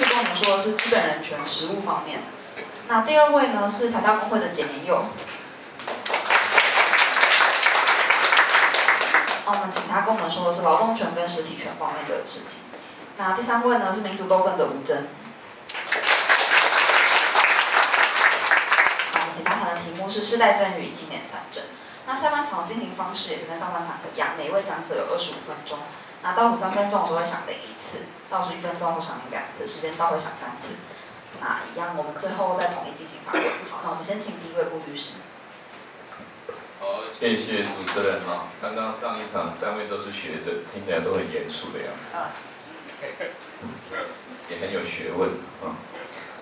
跟我们说的是基本人权实务方面。那第二位呢是台大工会的简年佑。我们请他跟我们说的是劳动权跟实体权方面的事情。那第三位呢是民族斗争的吴峥。好，请他谈的题目是世代赠与青年参政。那下半场的进行方式也是跟上半场一样，每位讲者有二十五分钟。那倒数三分钟的时候会响铃一次，倒数一分钟会响铃两次，时间到会响三次。那一样，我们最后再统一进行发问。好，那我们先请第一位顾律师。好，谢谢主持人哈。刚刚上一场三位都是学者，听起来都很严肃的样子，也很有学问啊。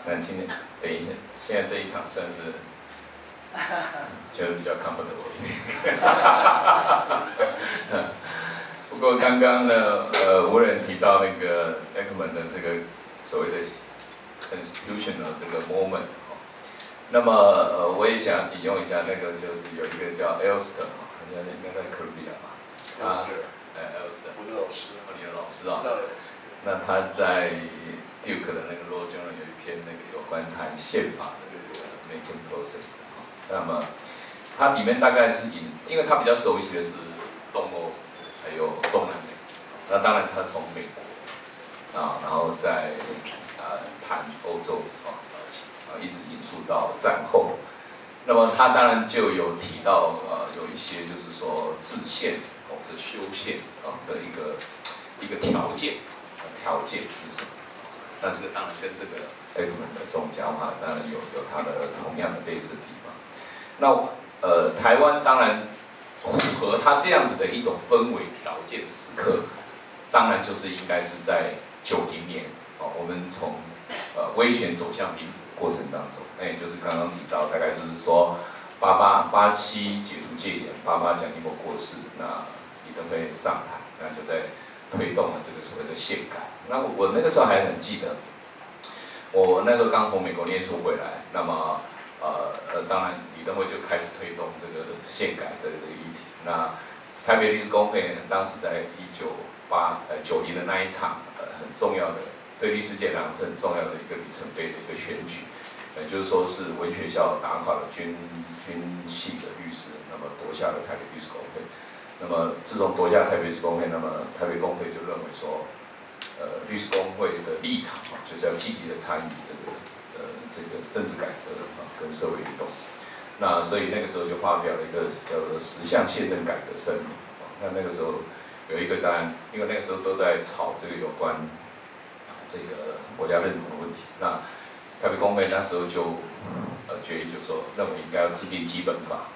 那今天等一下，现在这一场算是 觉得比较 comfortable 一点。不过刚刚呢，呃，无人提到那个 Ekman 的这个所谓的 institutional 这个 moment 哈，那么呃，我也想引用一下那个，就是有一个叫 Elster 哈，应该应该在科比亚吧？啊，哎，Elster，我的老师，你的老师啊。那他在 Duke 的那个 Law Journal 有一篇那个有关谈宪法的这个 making process 哈，那么它里面大概是引，因为他比较熟悉的是东欧。还有中南美，那当然他从美国啊，然后在呃谈欧洲啊，啊一直引述到战后，那么他当然就有提到呃有一些就是说制宪或是修宪啊的一个一个条件，条件是什么？那这个当然跟这个艾克曼的这种讲法当然有有它的同样的类似地方。那呃台湾当然。符合他这样子的一种氛围条件的时刻，当然就是应该是在九零年哦，我们从呃威权走向民主的过程当中，那也就是刚刚提到，大概就是说八八八七解除戒严，八八蒋经国过世，那李登辉上台，那就在推动了这个所谓的宪改。那我那个时候还很记得，我那时候刚从美国念书回来，那么。呃呃，当然，李登辉就开始推动这个宪改的这个议题。那台北律师工会当时在一九八呃九零的那一场呃很重要的对律师界来是很重要的一个里程碑的一个选举，呃就是说是文学校打垮了军军系的律师，那么夺下了台北律师工会。那么自从夺下台北律师工会，那么台北工会就认为说，呃律师工会的立场啊，就是要积极的参与这个。呃，这个政治改革啊，跟社会运动，那所以那个时候就发表了一个叫做十项宪政改革声明。那那个时候有一个当然，因为那个时候都在吵这个有关这个国家认同的问题。那台北工会那时候就呃决议就说，认为应该要制定基本法。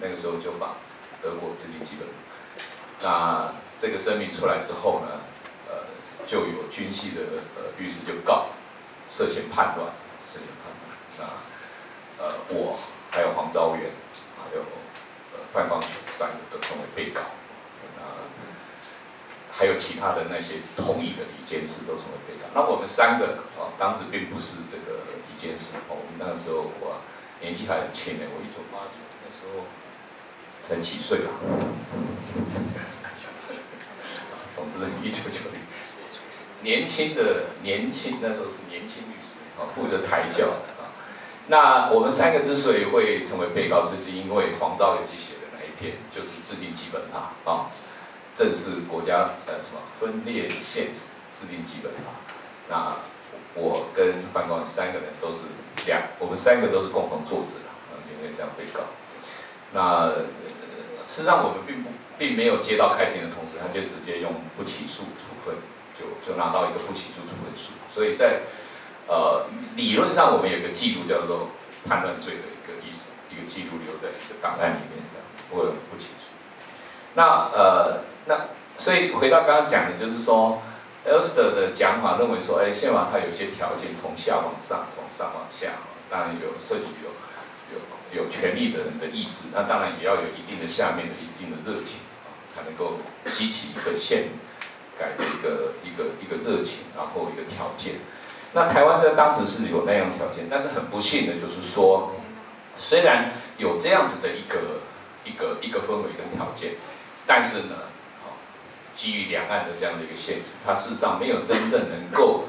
那个时候就把德国制定基本法。那这个声明出来之后呢，呃，就有军系的呃律师就告涉嫌叛乱。涉嫌判断，那呃，我还有黄昭元，还有范光全三个都成为被告，那还有其他的那些同意的李监事都成为被告。那我们三个啊，当时并不是这个李监事，我们那个时候我年纪还很轻呢，我一九八九那时候才几岁啊？总之一九九零，年轻的年轻那时候是年轻律师。啊，负责抬轿啊。那我们三个之所以会成为被告，就是因为黄昭元写的那一篇，就是制定基本法啊，正是国家呃什么分裂现实，制定基本法。那我跟范光三个人都是两，我们三个都是共同作者啊，因为这样被告。那事实上我们并不并没有接到开庭的通知，他就直接用不起诉处分，就就拿到一个不起诉处分书，所以在。呃，理论上我们有个记录叫做叛乱罪的一个历史，一个记录留在一个档案里面，这样我也不清楚。那呃，那所以回到刚刚讲的，就是说，Elster 的讲法认为说，哎，宪法它有些条件从下往上，从上往下，当然有涉及有有有权利的人的意志，那当然也要有一定的下面的一定的热情啊，才能够激起一个宪改的一个一个一个热情，然后一个条件。那台湾在当时是有那样条件，但是很不幸的就是说，虽然有这样子的一个一个一个氛围跟条件，但是呢，基于两岸的这样的一个现实，它事实上没有真正能够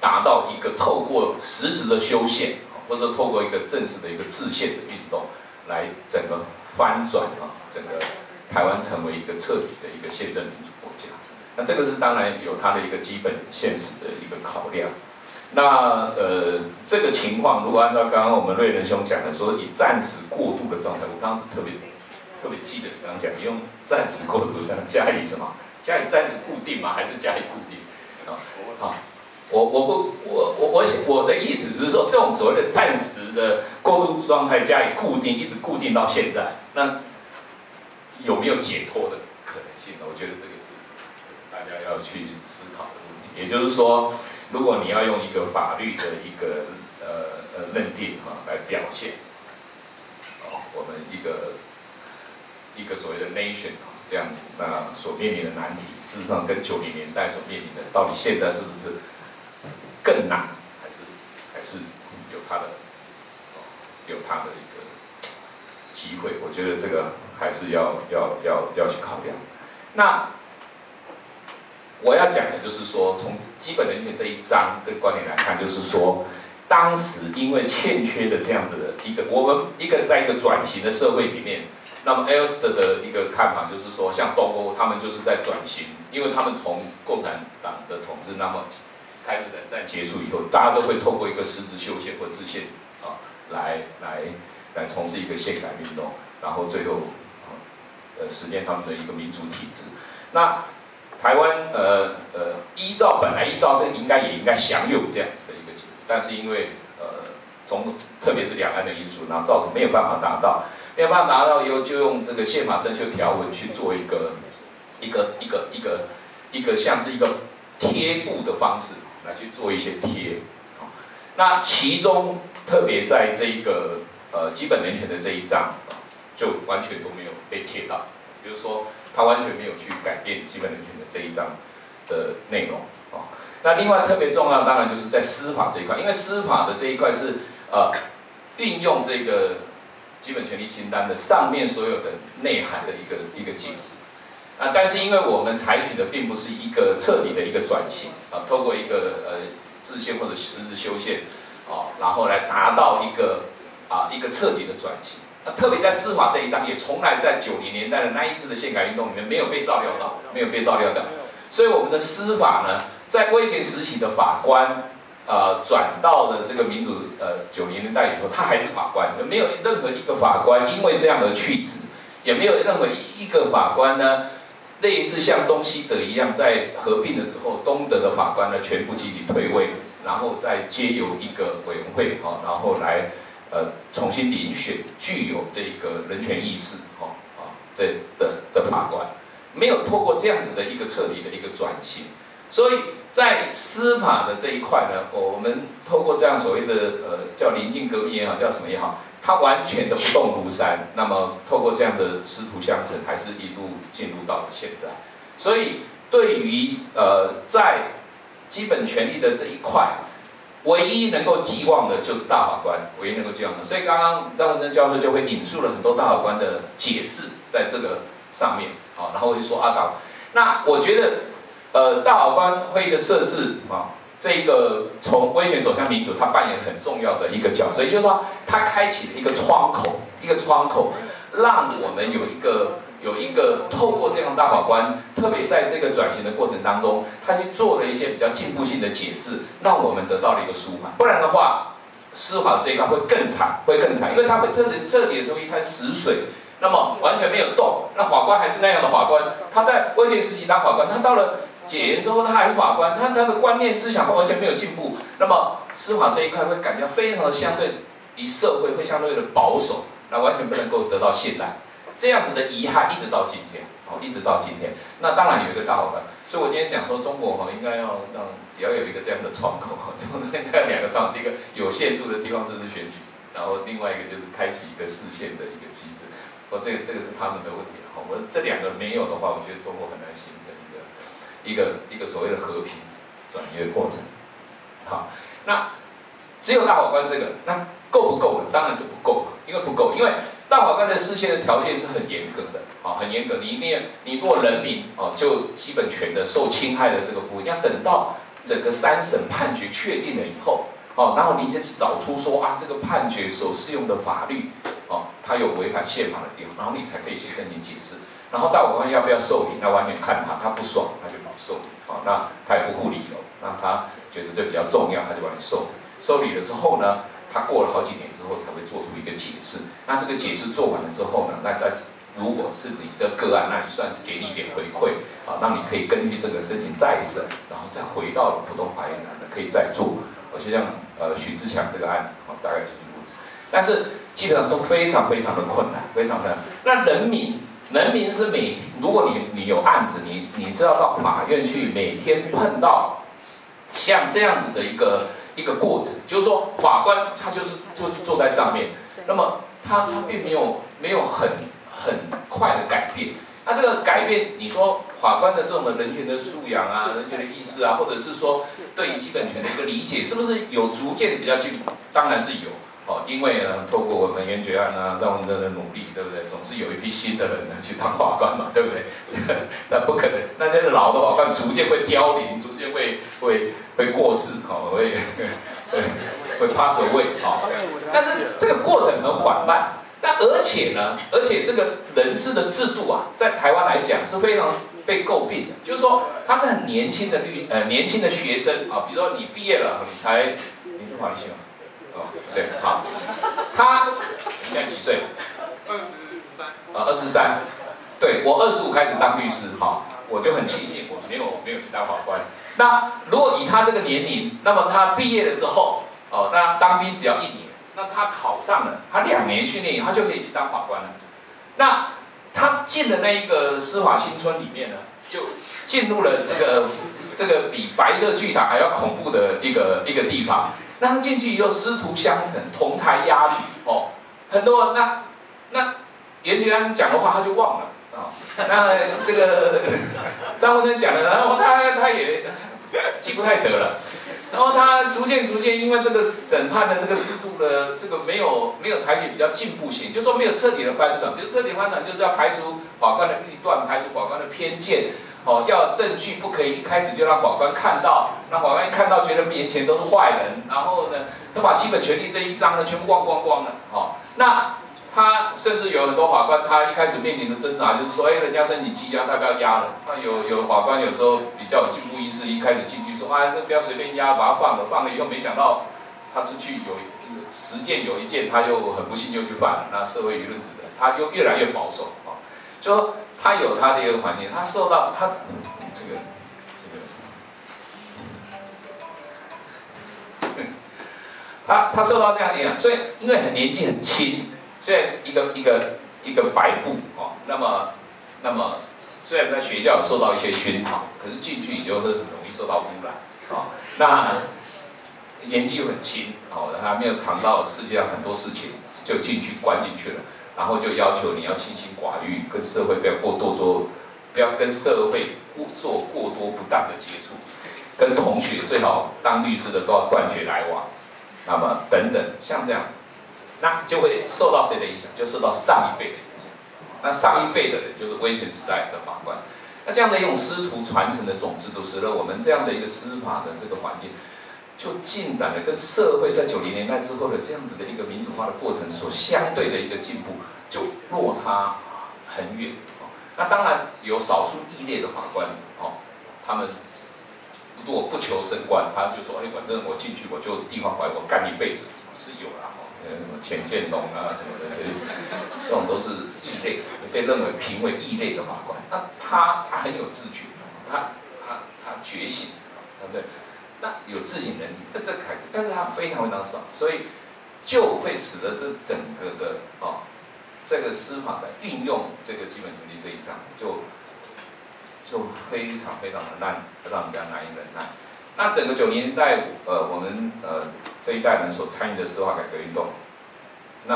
达到。到一个透过实质的修宪，或者透过一个正式的一个制宪的运动，来整个翻转啊，整个台湾成为一个彻底的一个宪政民主国家。那这个是当然有它的一个基本现实的一个考量。那呃，这个情况如果按照刚刚我们瑞仁兄讲的说，以暂时过渡的状态，我刚刚是特别特别记得你刚刚讲，你用暂时过渡这样加以什么？加以暂时固定吗？还是加以固定？啊，好，我我不我我我我的意思是说，这种所谓的暂时的过渡状态加以固定，一直固定到现在，那有没有解脱的可能性呢？我觉得这个是大家要去思考的问题。也就是说。如果你要用一个法律的一个呃呃认定哈来表现，哦，我们一个一个所谓的 nation 啊这样子，那所面临的难题，事实上跟九零年代所面临的，到底现在是不是更难，还是还是有它的有它的一个机会？我觉得这个还是要要要要去考量。那。我要讲的就是说，从基本人权这一章这个观点来看，就是说，当时因为欠缺的这样子的一个，我们一个在一个转型的社会里面，那么 e l s t 的一个看法就是说，像东欧他们就是在转型，因为他们从共产党的统治，那么开始冷战结束以后，大家都会透过一个实质修宪或制宪啊，来来来从事一个宪改运动，然后最后呃实现他们的一个民主体制，那。台湾呃呃，依照本来依照这应该也应该享有这样子的一个结果，但是因为呃从特别是两岸的因素，然后造成没有办法达到，没有办法达到以后，就用这个宪法增修条文去做一个一个一个一个一个像是一个贴布的方式来去做一些贴，好，那其中特别在这一个呃基本人权的这一章就完全都没有被贴到，比如说。他完全没有去改变基本人权的这一章的内容啊。那另外特别重要，当然就是在司法这一块，因为司法的这一块是呃运用这个基本权利清单的上面所有的内涵的一个一个解释啊。但是因为我们采取的并不是一个彻底的一个转型啊，透过一个呃自宪或者实质修宪啊，然后来达到一个啊一个彻底的转型。特别在司法这一章，也从来在九零年代的那一次的宪改运动里面没有被照料到，没有被照料到。所以我们的司法呢，在威权时期的法官，呃，转到了这个民主呃九零年代以后，他还是法官，没有任何一个法官因为这样而去职，也没有任何一个法官呢，类似像东西德一样，在合并了之后，东德的法官呢全部集体退位，然后再接由一个委员会哈，然后来。呃，重新遴选具有这个人权意识，哦，啊，这的的法官，没有透过这样子的一个彻底的一个转型，所以在司法的这一块呢，我们透过这样所谓的呃叫临近革命也好，叫什么也好，它完全的不动如山。那么透过这样的师徒相承，还是一路进入到了现在。所以对于呃在基本权利的这一块。唯一能够寄望的就是大法官，唯一能够寄望的。所以刚刚张文珍教授就会引述了很多大法官的解释在这个上面，啊，然后就说阿大，那我觉得，呃，大法官会的设置啊，这个从威权走向民主，它扮演很重要的一个角色，也就是说，它开启了一个窗口，一个窗口，让我们有一个。有一个透过这样大法官，特别在这个转型的过程当中，他去做了一些比较进步性的解释，让我们得到了一个舒缓。不然的话，司法这一块会更惨，会更惨，因为他会彻底彻底的成为一滩死水，那么完全没有动。那法官还是那样的法官，他在威权时期当法官，他到了解严之后，他还是法官，他他的观念思想他完全没有进步。那么司法这一块会感觉非常的相对于社会会相对的保守，那完全不能够得到信赖。这样子的遗憾一直到今天，好，一直到今天。那当然有一个大法官，所以我今天讲说中国哈应该要让也要有一个这样的窗口哈，这样应该两个窗口，一个有限度的地方政治选举，然后另外一个就是开启一个视线的一个机制。我，这个这个是他们的问题哈，我这两个没有的话，我觉得中国很难形成一个一个一个所谓的和平转移的过程。好，那只有大法官这个，那够不够呢？当然是不够嘛，因为不够，因为。大法官的视线的条件是很严格的，啊，很严格。你一定，你如果人民哦，就基本权的受侵害的这个部分，要等到整个三审判决确定了以后，哦，然后你再去找出说啊，这个判决所适用的法律，哦，它有违反宪法的地方，然后你才可以去申请解释。然后大法官要不要受理，那完全看他，他不爽他就不受理，哦，那他也不护理由，那他觉得这比较重要，他就把你受理。受理了之后呢，他过了好几年后才会做出一个解释。那这个解释做完了之后呢，那在如果是你这个案，那你算是给你一点回馈啊，那你可以根据这个申请再审，然后再回到普通法院来可以再做。而且像呃许志强这个案子啊，大概就是如此。但是基本上都非常非常的困难，非常困难。那人民，人民是每如果你你有案子，你你是要到法院去每天碰到像这样子的一个一个过程，就是说法官他就是就是坐在上面，那么他他并没有没有很。很快的改变，那这个改变，你说法官的这种人权的素养啊，人权的意识啊，或者是说对于基本权的一个理解，是不是有逐渐的比较进步？当然是有哦，因为呢，透过我们原决案啊，让我们的努力，对不对？总是有一批新的人呢去当法官嘛，对不对？那不可能，那这个老的法官逐渐会凋零，逐渐会会会过世，哦，会会 pass away 哦。但是这个过程很缓慢。那而且呢，而且这个人事的制度啊，在台湾来讲是非常被诟病的。就是说，他是很年轻的律呃年轻的学生啊，比如说你毕业了，你才你是法律系吗？哦，对，好，他你现在几岁？二十三。啊，二十三。对我二十五开始当律师哈，我就很庆幸我没有没有去当法官。那如果以他这个年龄，那么他毕业了之后，哦，那当兵只要一年。那他考上了，他两年训练以后，他就可以去当法官了。那他进了那一个司法新村里面呢，就进入了这个这个比白色巨塔还要恐怖的一个一个地方。那他进去以后，师徒相承，同台压力哦，很多。那那严吉安 讲的话，他就忘了啊。那这个张文生讲的，然后他他也记不太得了。然后他逐渐逐渐，因为这个审判的这个制度的这个没有没有采取比较进步性，就说没有彻底的翻转。比如彻底翻转，就是要排除法官的臆断，排除法官的偏见，哦，要证据不可以一开始就让法官看到，那法官一看到觉得面前都是坏人，然后呢，他把基本权利这一章呢全部忘光光了，哦，那。他甚至有很多法官，他一开始面临的挣扎就是说，哎，人家申请羁押，他不要押了。那有有法官有时候比较有进步意识，一开始进去说，啊，这不要随便押，把他放了。放了以后，没想到他出去有十件有一件，他又很不幸又去犯了。那社会舆论指的，他又越来越保守啊。就说他有他的一个环境，他受到他这个这个，他他受到这样影响，所以因为很年纪很轻。虽然一个一个一个白布哦，那么那么虽然在学校受到一些熏陶，可是进去也就是很容易受到污染哦。那年纪又很轻哦，还没有尝到世界上很多事情，就进去关进去了，然后就要求你要清心寡欲，跟社会不要过多做，不要跟社会过做过多不当的接触，跟同学最好当律师的都要断绝来往，那么等等像这样。那就会受到谁的影响？就受到上一辈的影响。那上一辈的人就是威权时代的法官。那这样的一种师徒传承的种制度，使得我们这样的一个司法的这个环境，就进展的跟社会在九零年代之后的这样子的一个民主化的过程所相对的一个进步，就落差很远。那当然有少数异类的法官，哦，他们如果不求升官，他就说，哎，反正我进去我就地方法我干一辈子，是有啦。呃，什么钱建龙啊，什么的，这这种都是异类，被认为评为异类的法官。那他他很有自觉，他他他觉醒，对不对？那有自省能力，这这改变，但是他非常非常少，所以就会使得这整个的哦，这个司法在运用这个基本权利这一章，就就非常非常的难，让人家难以忍耐。那整个九零年代，呃，我们呃这一代人所参与的司法改革运动，那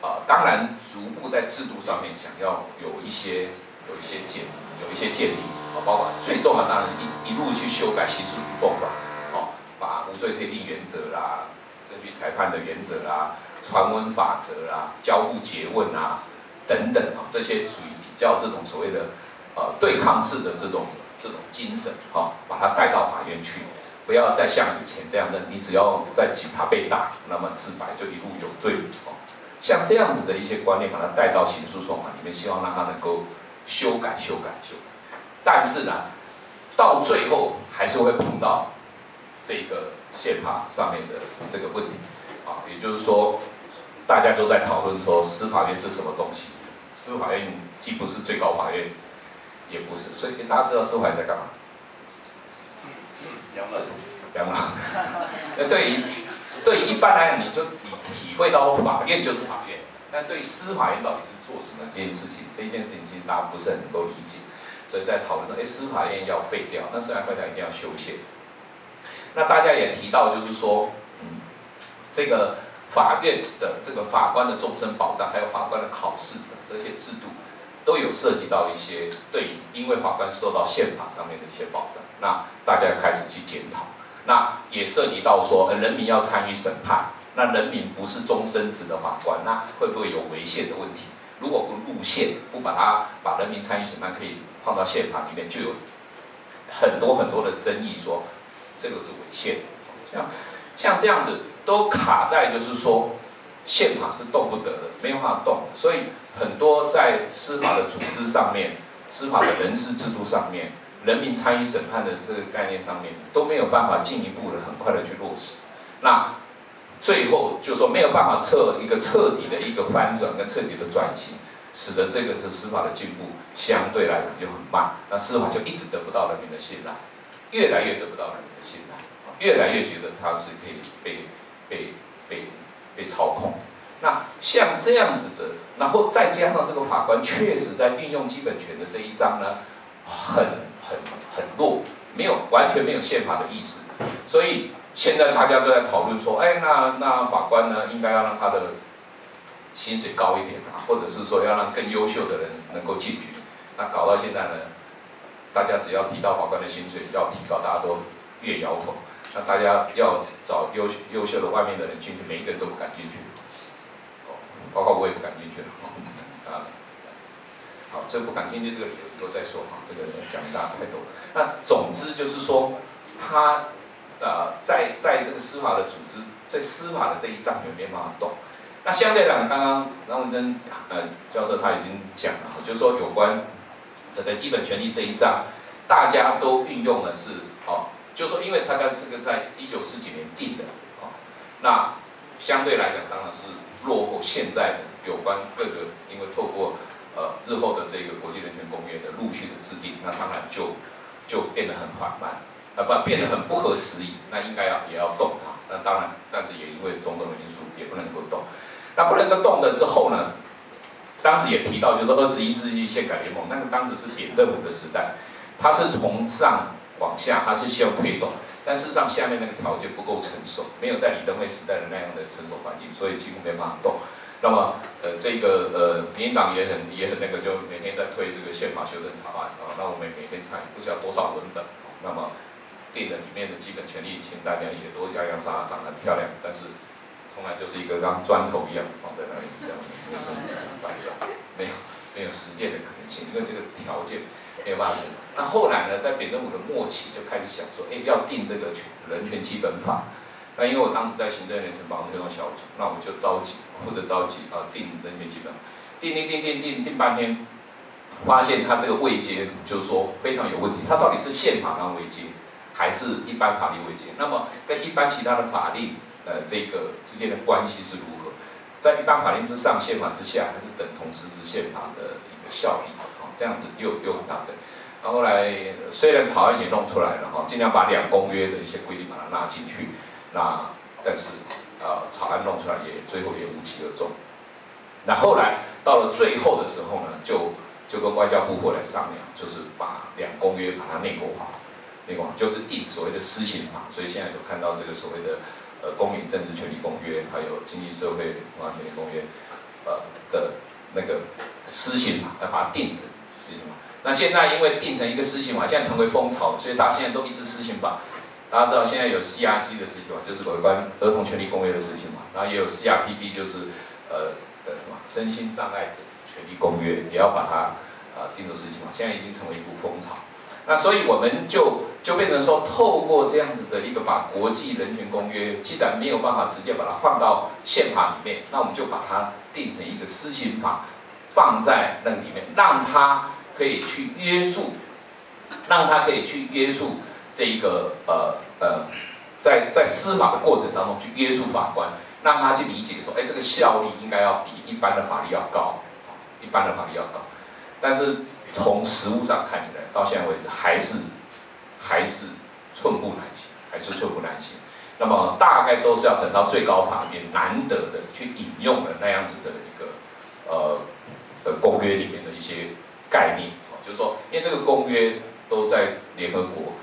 啊，当然逐步在制度上面想要有一些有一些建有一些建立啊，包括最重要当然是一一路去修改刑事诉讼法，无罪推定原则啦、证据裁判的原则啦、传闻法则啦、交互诘问啊等等啊，这些属于比较这种所谓的呃对抗式的这种这种精神，哈，把它带到法院去。不要再像以前这样的，你只要在警察被打，那么自白就一路有罪哦。像这样子的一些观念，把它带到刑诉讼法里面，希望让它能够修改、修改、修改。但是呢，到最后还是会碰到这个宪法上面的这个问题啊，也就是说，大家都在讨论说司法院是什么东西？司法院既不是最高法院，也不是，所以大家知道司法院在干嘛？养老。养老。那 对于对于一般来讲，你就你体会到法院就是法院，但对司法院到底是做什么这件事情？这一件事情其实大家不是很能够理解。所以在讨论说，哎，司法院要废掉，那司法会长一定要修宪。那大家也提到，就是说，嗯，这个法院的这个法官的终身保障，还有法官的考试的这些制度，都有涉及到一些对，因为法官受到宪法上面的一些保障。那大家开始去检讨，那也涉及到说，人民要参与审判，那人民不是终身制的法官，那会不会有违宪的问题？如果不入宪，不把它把人民参与审判可以。放到宪法里面就有很多很多的争议，说这个是违宪，像像这样子都卡在就是说宪法是动不得的，没有办法动，所以很多在司法的组织上面、司法的人事制度上面、人民参与审判的这个概念上面都没有办法进一步的很快的去落实，那最后就说没有办法彻一个彻底的一个翻转跟彻底的转型。使得这个是司法的进步相对来讲就很慢，那司法就一直得不到人民的信赖，越来越得不到人的信赖，越来越觉得它是可以被被被被操控。那像这样子的，然后再加上这个法官确实在运用基本权的这一章呢，很很很弱，没有完全没有宪法的意思，所以现在大家都在讨论说，哎，那那法官呢应该要让他的。薪水高一点啊，或者是说要让更优秀的人能够进去，那搞到现在呢，大家只要提到法官的薪水要提高，大家都越摇头。那大家要找优优秀的外面的人进去，每一个人都不敢进去，包括我也不敢进去了，啊，好，这不敢进去这个理由以后再说哈，这个讲大家太多。那总之就是说，他呃，在在这个司法的组织，在司法的这一章里面没办法动。那相对来讲，刚刚张文珍呃教授他已经讲了，就是说有关整个基本权利这一章，大家都运用的是哦，就说因为他在这个在一九四几年定的哦，那相对来讲当然是落后现在的有关各个，因为透过呃日后的这个国际人权公约的陆续的制定，那当然就就变得很缓慢，呃不变得很不合时宜，那应该要也要动它，那当然，但是也因为种种的因素也不能够动。那不能够动了之后呢？当时也提到，就是二十一世纪宪改联盟，那个当时是扁政府的时代，它是从上往下，它是希望推动，但事实上下面那个条件不够成熟，没有在李登辉时代的那样的成熟环境，所以几乎没办法动。那么，呃，这个呃，民进党也很也很那个，就每天在推这个宪法修正草案啊，那我们每天参与，不晓得多少文本，那么定的里面的基本权利，请大家也都洋洋洒洒，长得很漂亮，但是。从来就是一个当砖头一样放在那里，这样没什么办法，没有没有实践的可能性，因为这个条件没有办法。那后来呢，在扁政府的末期就开始想说，哎，要定这个人权基本法。那因为我当时在行政人权保护推动小组，那我就召集或者召集啊定人权基本法，定定定定定定半天，发现他这个位阶就是说非常有问题，他到底是宪法上位阶，还是一般法律位阶？那么跟一般其他的法律。呃，这个之间的关系是如何？在一般法令之上，宪法之下，还是等同实质宪法的一个效力？啊，这样子又又很大争。那后来虽然草案也弄出来了，哈，尽量把两公约的一些规定把它拉进去，那但是呃，草案弄出来也最后也无疾而终。那后来到了最后的时候呢，就就跟外交部过来商量，就是把两公约把它内国化，内国化就是定所谓的施行法。所以现在有看到这个所谓的。呃，公民政治权利公约，还有经济社会啊权利公约，呃的那个施行法，把它定成施行法。那现在因为定成一个施行法，现在成为风潮，所以大家现在都一致施行法。大家知道现在有 CRC 的施行法，就是有关儿童权利公约的施行法，然后也有 CRPD，就是呃的什么身心障碍者权利公约，也要把它呃定做施行法。现在已经成为一股风潮。那所以我们就就变成说，透过这样子的一个把国际人权公约，既然没有办法直接把它放到宪法里面，那我们就把它定成一个私刑法，放在那里面，让它可以去约束，让它可以去约束这一个呃呃，在在司法的过程当中去约束法官，让他去理解说，哎，这个效力应该要比一般的法律要高，一般的法律要高，但是从实物上看起来，到现在为止还是还是寸步难行，还是寸步难行。那么大概都是要等到最高法院难得的去引用的那样子的一个呃的公约里面的一些概念，就是说，因为这个公约都在联合国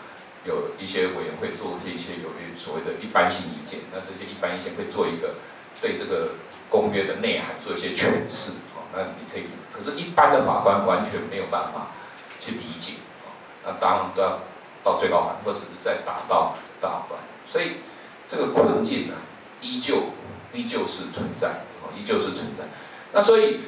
有一些委员会做一些有所谓的一般性意见，那这些一般意见会做一个对这个公约的内涵做一些诠释，哦，那你可以。可是，一般的法官完全没有办法去理解，啊，那当然都要到最高法，或者是再打到大法，所以这个困境呢，依旧依旧是存在，啊，依旧是存在。那所以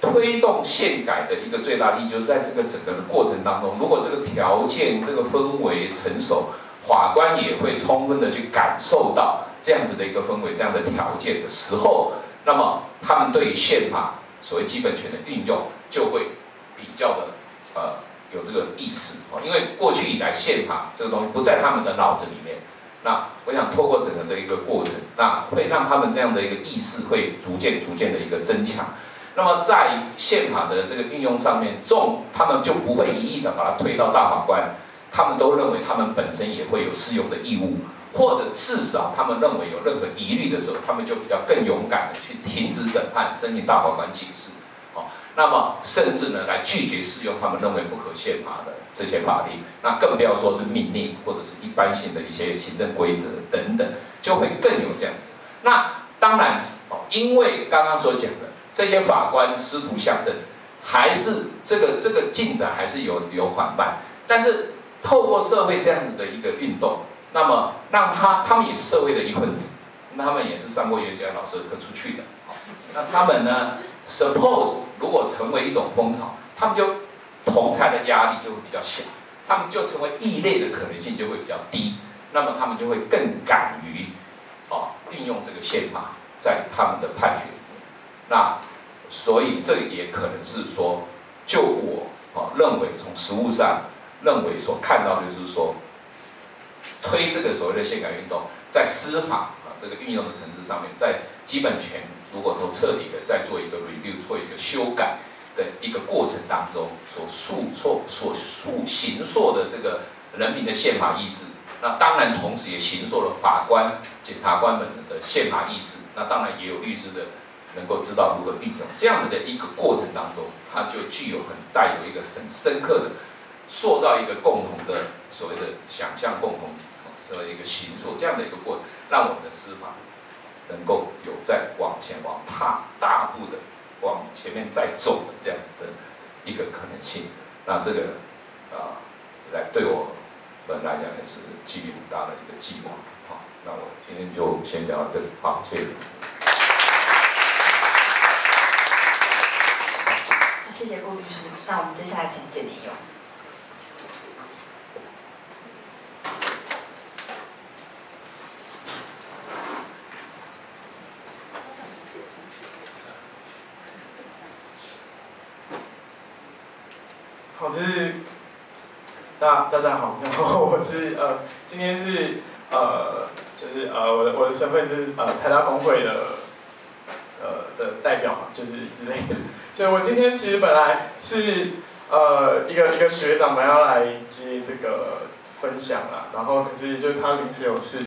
推动宪改的一个最大利益，就是在这个整个的过程当中，如果这个条件、这个氛围成熟，法官也会充分的去感受到这样子的一个氛围、这样的条件的时候，那么他们对于宪法。所谓基本权的运用，就会比较的呃有这个意识啊，因为过去以来宪法这个东西不在他们的脑子里面。那我想透过整个的一个过程，那会让他们这样的一个意识会逐渐逐渐的一个增强。那么在宪法的这个运用上面，重他们就不会一意的把它推到大法官，他们都认为他们本身也会有适用的义务。或者至少他们认为有任何疑虑的时候，他们就比较更勇敢的去停止审判，申请大法官解释，那么甚至呢来拒绝适用他们认为不合宪法的这些法律，那更不要说是命令或者是一般性的一些行政规则等等，就会更有这样子。那当然哦，因为刚刚所讲的这些法官师徒相证，还是这个这个进展还是有有缓慢，但是透过社会这样子的一个运动。那么让他，他们也是社会的一份子，他们也是上过袁家老师的课出去的，那他们呢？Suppose 如果成为一种风潮，他们就同才的压力就会比较小，他们就成为异类的可能性就会比较低，那么他们就会更敢于啊运用这个宪法在他们的判决里面。那所以这也可能是说，就我啊认为从实务上认为所看到的就是说。推这个所谓的宪改运动，在司法啊这个运用的层次上面，在基本权如果说彻底的再做一个 review，做一个修改的一个过程当中，所塑塑所塑形塑的这个人民的宪法意识，那当然同时也形塑了法官、检察官们的宪法意识，那当然也有律师的能够知道如何运用这样子的一个过程当中，它就具有很带有一个很深刻的塑造一个共同的所谓的想象共同体。的一个行作，这样的一个过程，让我们的司法能够有在往前往踏大步的往前面再走的这样子的一个可能性。那这个啊，来对我们来讲也是基于很大的一个寄望。好，那我今天就先讲到这里。好，谢谢。谢谢顾律师。那我们接下来请简宁用。好，就是大家好，然后我是呃，今天是呃，就是呃，我的我的身份就是呃台大工会的呃的代表嘛，就是之类的。就我今天其实本来是呃一个一个学长们要来接这个分享啦，然后可是就他临时有事。